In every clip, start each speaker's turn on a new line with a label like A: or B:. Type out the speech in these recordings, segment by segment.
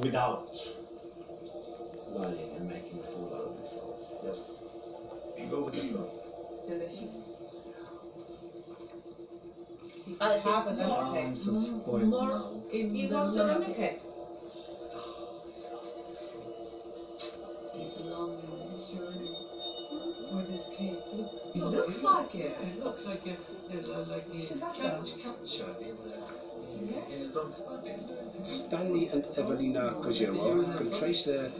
A: without lying and making a fool out of yourself. Yes. You go with the flow.
B: Delicious.
C: I
B: have a
C: More
B: you
C: go
B: to the.
C: It's a long journey
B: with this cake. It looks like it.
D: It looks like a, like a, like a,
B: like
D: a,
E: Stanley and Evelina Koziewa can trace their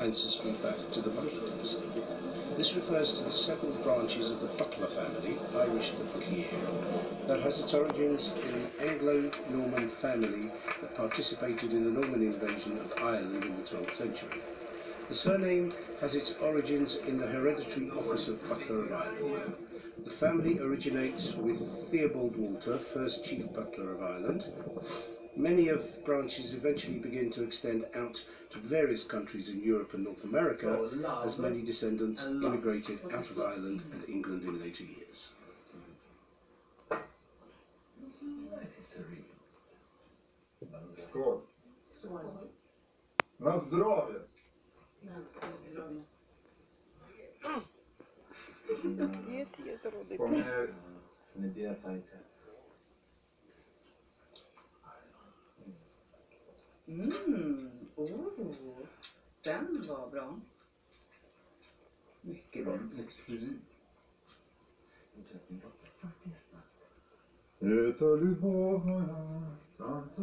E: ancestry back to the Butler dynasty. This refers to the several branches of the Butler family, Irish the Butler, that has its origins in an Anglo-Norman family that participated in the Norman invasion of Ireland in the 12th century. The surname has its origins in the hereditary office of Butler of Ireland. The family originates with Theobald Walter, 1st Chief Butler of Ireland. Many of branches eventually begin to extend out to various countries in Europe and North America, as many descendants immigrated out of Ireland and England in later years.
F: На здоровье! Yes,
G: yes, Roddy.
A: Kommer ni
B: bli tajta? Den var bra. Mycket gott.
G: Exklusiv.
C: Nu tar
A: du havarna, dansar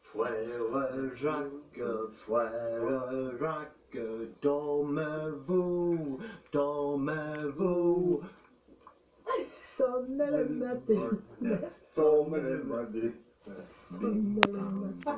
A: Frère Jacques, frère Jacques, dormez-vous, dormez-vous.
C: Sonne le
G: matin. Sonne le matin.
C: Sonne le
A: matin.